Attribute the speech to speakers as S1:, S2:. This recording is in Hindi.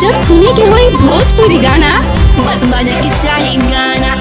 S1: जब सुने के वही भोजपुरी गाना बस बजा के चाहे गाना।